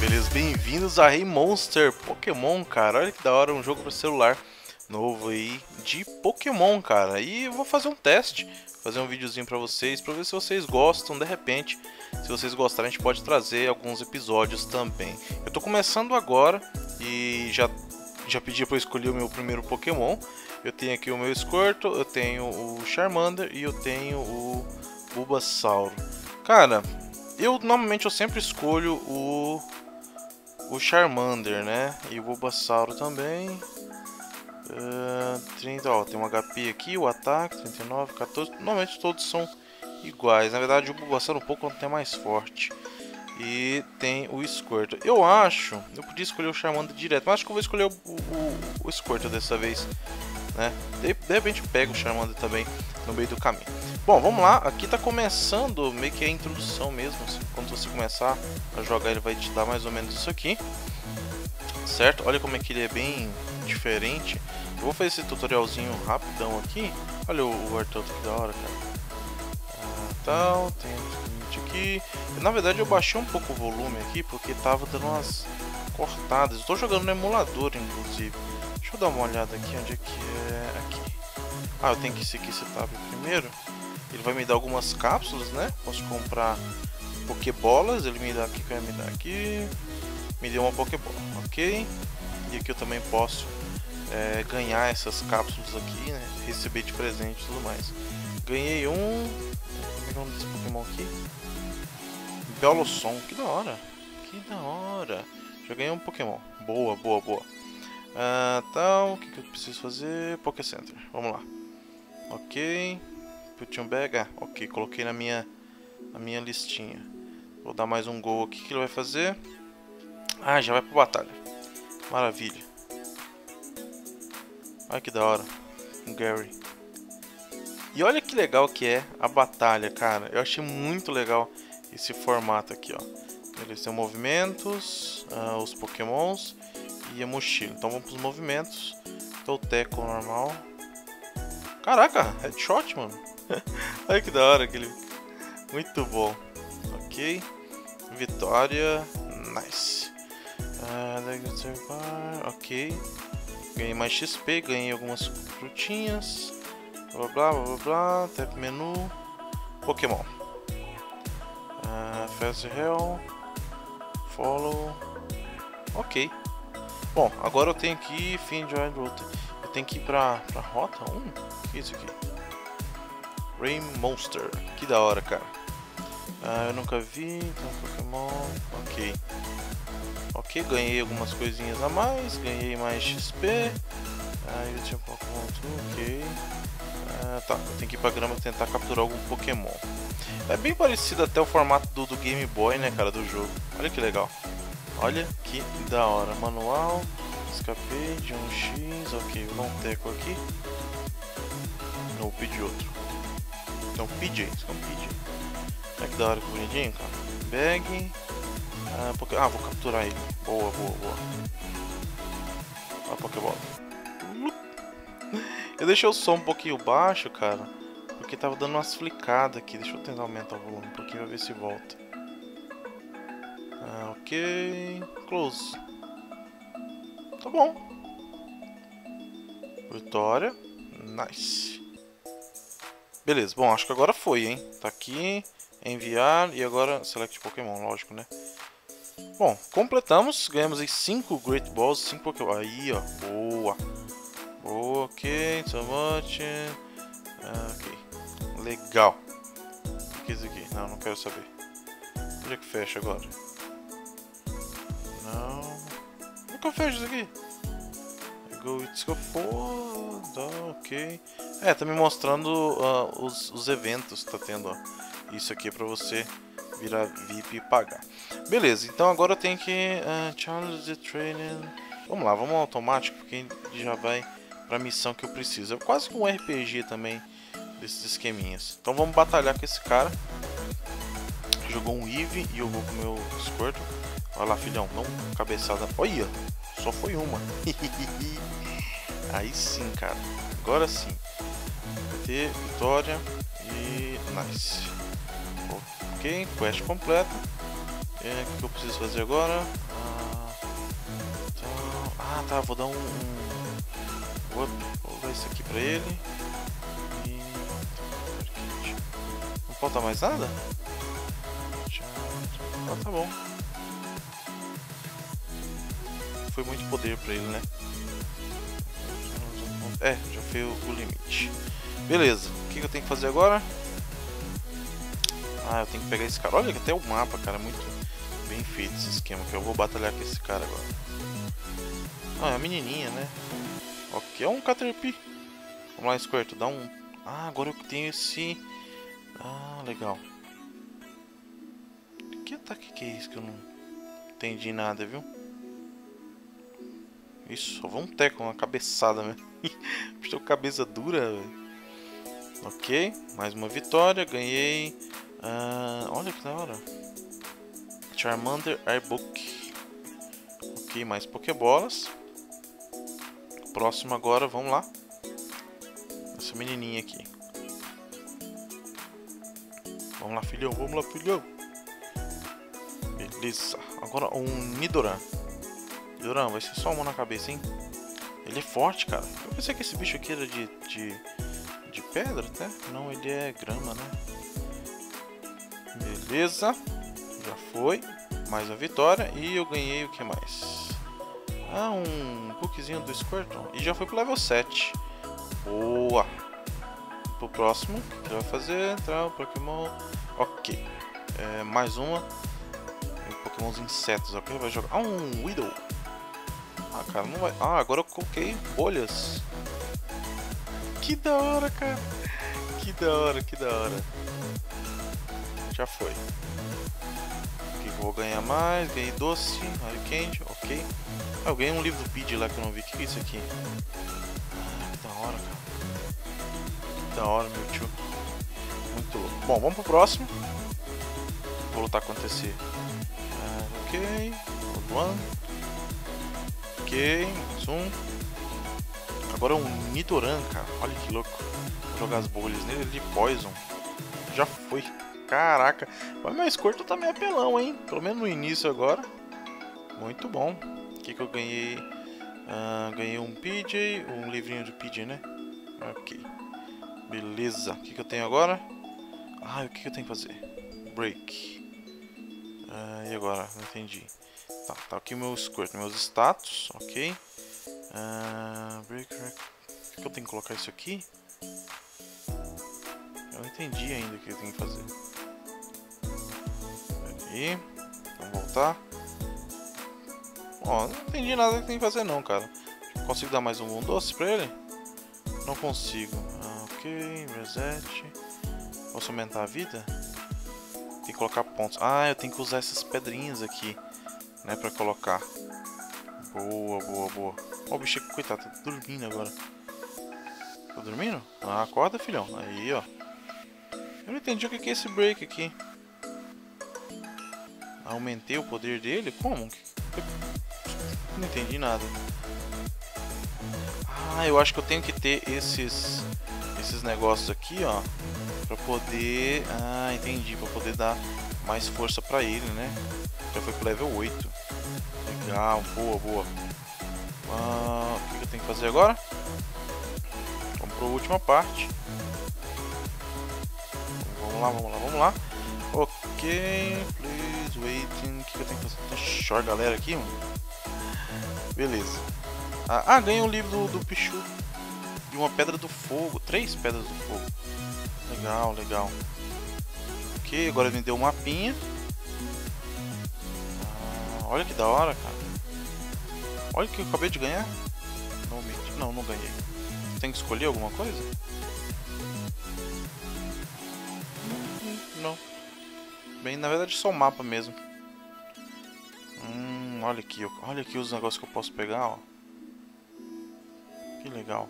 beleza? Bem-vindos a Rei Monster Pokémon, cara. Olha que da hora, um jogo para celular novo aí de Pokémon, cara. E eu vou fazer um teste, fazer um videozinho para vocês, para ver se vocês gostam. De repente, se vocês gostarem, a gente pode trazer alguns episódios também. Eu tô começando agora e já já pedi para escolher o meu primeiro Pokémon. Eu tenho aqui o meu Squirtle, eu tenho o Charmander e eu tenho o Bulbasauro. Cara, eu normalmente eu sempre escolho o o Charmander, né? E o Bulbasauro também. Uh, 30, ó, tem um HP aqui, o ataque, 39, 14. Normalmente todos são iguais. Na verdade, o Bulbasauro um pouco até mais forte. E tem o Squirtle. Eu acho, eu podia escolher o Charmander direto, mas acho que eu vou escolher o, o, o Squirtle dessa vez. Né? De, de repente pega o Charmander também no meio do caminho. Bom, vamos lá. Aqui tá começando meio que a introdução mesmo. Quando você começar a jogar, ele vai te dar mais ou menos isso aqui. Certo? Olha como é que ele é bem diferente. Eu vou fazer esse tutorialzinho rapidão aqui. Olha o, o que da hora, cara. Ah, tal, tem aqui. Na verdade eu baixei um pouco o volume aqui porque tava dando umas cortadas. Estou jogando no emulador, inclusive. Deixa eu dar uma olhada aqui onde é que é aqui. Ah, eu tenho que seguir esse tab primeiro. Ele vai me dar algumas cápsulas, né? Posso comprar Pokébolas, ele me dá aqui, que me dar aqui. Me deu uma Pokébola, ok? E aqui eu também posso é, ganhar essas cápsulas aqui, né? Receber de presente e tudo mais. Ganhei um... Como é o nome desse Pokémon aqui? Belosson, que da hora! Que da hora! Já ganhei um Pokémon. Boa, boa, boa. Ah, tal, o que, que eu preciso fazer? Poké Center, vamos lá. Ok. Put bag. Ah, ok, coloquei na minha, na minha listinha. Vou dar mais um gol aqui. O que ele vai fazer? Ah, já vai pra batalha. Maravilha. Olha que da hora. Um Gary. E olha que legal que é a batalha, cara. Eu achei muito legal esse formato aqui, ó. Eles têm movimentos, uh, os pokémons e a mochila. Então vamos para os movimentos. Então o teco normal. Caraca, headshot, mano. Olha que da hora aquele. Muito bom. Ok. Vitória. Nice. Uh, ok. Ganhei mais XP, ganhei algumas frutinhas. Blá blá blá blá blá. Tap menu. Pokémon. Uh, Fast Hell. Follow. Ok. Bom, agora eu tenho que ir fim de. Eu tenho que ir pra, pra rota 1? Um? O que é isso aqui? Rain Monster. Que da hora, cara. Ah, eu nunca vi, então Pokémon. Ok. Ok, ganhei algumas coisinhas a mais, ganhei mais XP. Ah, eu tinha Pokémon, ok. Ah, tá, eu tenho que ir pra grama tentar capturar algum Pokémon. É bem parecido até o formato do, do Game Boy, né, cara, do jogo. Olha que legal. Olha que da hora. Manual. Escapei de um X. Ok, vou dar um teco aqui. Não, vou outro. Então, PJ. Isso é um PJ. Olha que da hora, que bonitinho, cara. Bag. Ah, porque... ah, vou capturar ele. Boa, boa, boa. Olha a Pokébola. Eu deixei o som um pouquinho baixo, cara. Porque tava dando umas flicadas aqui. Deixa eu tentar aumentar o volume um pouquinho pra ver se volta. Ah, ok. Close. Tá bom. Vitória. Nice. Beleza, bom, acho que agora foi, hein? Tá aqui, enviar e agora select Pokémon, lógico, né? Bom, completamos, ganhamos aí 5 Great Balls, 5 Pokémon. Aí, ó, boa. Boa, ok, so much. Ah, ok, legal. O que é isso aqui? Não, não quero saber. Onde é que fecha agora? Não. Nunca eu fecho isso aqui? Go It's Go Foda, ok. É, tá me mostrando uh, os, os eventos que tá tendo, ó. Isso aqui é pra você virar VIP e pagar. Beleza, então agora eu tenho que... Uh, challenge the training... Vamos lá, vamos automático, porque já vai pra missão que eu preciso. É quase que um RPG também, desses esqueminhas. Então vamos batalhar com esse cara. Jogou um Eve e eu vou com o meu Squirtle. Olha lá, filhão, não cabeçada. Olha, só foi uma. Aí sim, cara. Agora sim. Vitória e nice. Ok, quest completa. É, o que eu preciso fazer agora? tá, vou dar um... Vou, vou dar isso aqui pra ele. E... Não falta mais nada? Ah, tá bom. Foi muito poder pra ele, né? É, já foi o limite. Beleza, o que eu tenho que fazer agora? Ah, eu tenho que pegar esse cara. Olha até o mapa, cara, muito bem feito esse esquema. Que eu vou batalhar com esse cara agora. Ah, é a menininha, né? Ok, é um Caterpie. Vamos lá, Squirtle, dá um... Ah, agora eu tenho esse... Ah, legal. Que ataque que é isso que eu não entendi nada, viu? Isso, só vou um teco, uma cabeçada mesmo. Estou cabeça dura, véio. Ok, mais uma vitória, ganhei. Uh, olha que da hora. Charmander Airbook. Ok, mais Pokébolas. Próximo agora, vamos lá. Essa menininha aqui. Vamos lá, filhão, vamos lá, filhão. Beleza. Agora um Nidoran. Nidoran, vai ser só uma na cabeça, hein? Ele é forte, cara. Eu pensei que esse bicho aqui era de, de, de pedra, até. Não, ele é grama, né? Beleza. Já foi. Mais uma vitória. E eu ganhei o que mais? Ah, um bookzinho do Squirtle. E já foi pro level 7. Boa. Pro próximo, que vai fazer? Entrar o Pokémon... Ok. É, mais uma. Pokémon insetos, ok? Vai jogar... Ah, um Widow. Ah, cara, não vai... Ah, agora eu coloquei bolhas. Que da hora, cara. Que da hora, que da hora. Já foi. O que eu vou ganhar mais? Ganhei doce, Mario Candy, ok. Ah, eu ganhei um livro do Pid lá que eu não vi. O que é isso aqui? Ah, que da hora, cara. Que da hora, meu tio. Muito louco. Bom, vamos pro próximo. Vou lutar contra esse. Ok. One. Ok, mais um. Agora um Nidoran, cara. Olha que louco. Vou jogar as bolhas nele de Poison. Já foi. Caraca. Mas meu escorto tá meio apelão, hein? Pelo menos no início agora. Muito bom. O que, que eu ganhei? Ah, ganhei um PJ, um livrinho de PJ, né? Ok. Beleza. O que, que eu tenho agora? Ah, o que, que eu tenho que fazer? Break. Ah, e agora? Não entendi. Tá, tá aqui o meu squirt, meus status, ok. Uh, break, break. que eu tenho que colocar isso aqui? Eu não entendi ainda o que eu tenho que fazer. Aqui. Vamos voltar. Ó, não entendi nada que tem que fazer não, cara. Consigo dar mais um, um doce pra ele? Não consigo. Ah, ok, reset. Posso aumentar a vida? Tem que colocar pontos. Ah, eu tenho que usar essas pedrinhas aqui né, pra colocar. Boa, boa, boa. Ó, o bicho, coitado, tá dormindo agora. Tá dormindo? Ah, acorda, filhão. Aí, ó. Eu não entendi o que é esse break aqui. Aumentei o poder dele? Como? Não entendi nada. Ah, eu acho que eu tenho que ter esses esses negócios aqui, ó, para poder, ah, entendi, para poder dar mais força para ele, né? Já foi pro level 8. Legal, boa, boa. Ah, o que eu tenho que fazer agora? Vamos para a última parte. Vamos lá, vamos lá, vamos lá. Ok, please waiting. O que eu tenho que fazer? Tem short galera aqui, mano. Beleza. Ah, ah ganhei um livro do, do Pichu. E uma pedra do fogo. Três pedras do fogo. Legal, legal. Ok, agora me deu um mapinha. Olha que da hora, cara. Olha que eu acabei de ganhar. Não, não, ganhei. Tem que escolher alguma coisa? Não. Bem, na verdade só o mapa mesmo. Hum, olha aqui, olha aqui os negócios que eu posso pegar, ó. Que legal.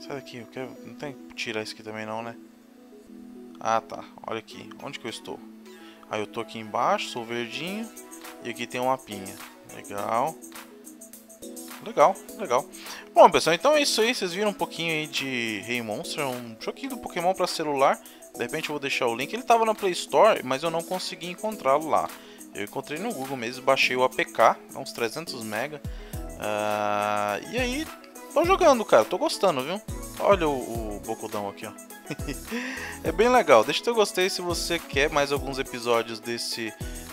Sai daqui, eu quero. Não tem que tirar isso aqui também não, né? Ah tá, olha aqui. Onde que eu estou? Aí eu tô aqui embaixo, sou verdinho. E aqui tem uma pinha. Legal. Legal, legal. Bom, pessoal, então é isso aí. Vocês viram um pouquinho aí de Rei hey Monster, um joguinho do Pokémon para celular. De repente eu vou deixar o link. Ele estava na Play Store, mas eu não consegui encontrá-lo lá. Eu encontrei no Google mesmo, baixei o APK, é uns 300 MB. Uh, e aí, tô jogando, cara. Tô gostando, viu? Olha o, o aqui, ó. é bem legal. Deixa eu gostei se você quer mais alguns episódios desse,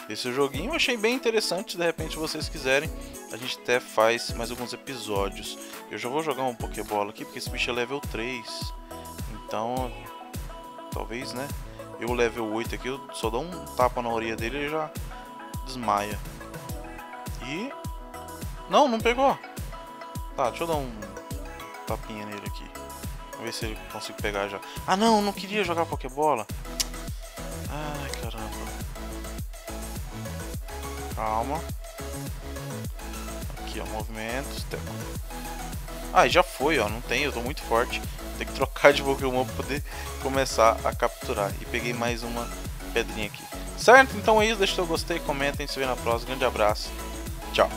desse joguinho. Eu achei bem interessante. De repente, vocês quiserem, a gente até faz mais alguns episódios. Eu já vou jogar um Pokébola aqui, porque esse bicho é level 3. Então, talvez, né? Eu level 8 aqui, eu só dou um tapa na orelha dele e já desmaia. E... Não, não pegou. Tá, deixa eu dar um tapinha nele aqui. Vamos ver se ele consigo pegar já. Ah não, não queria jogar Pokébola. Calma. Aqui, ó, movimentos. Ah, já foi, ó. Não tem, eu tô muito forte. Tem que trocar de Pokémon pra poder começar a capturar. E peguei mais uma pedrinha aqui. Certo? Então é isso. Deixa o seu gostei, comentem. Se vê na próxima. Grande abraço. Tchau.